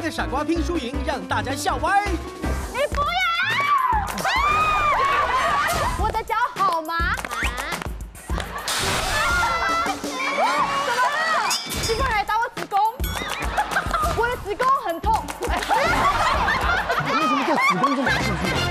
个傻瓜拼输赢，让大家笑歪。你不要！我的脚好麻。怎么了？奇怪，来打我子宫。我的子宫很痛。你为什么对子宫这么有兴趣？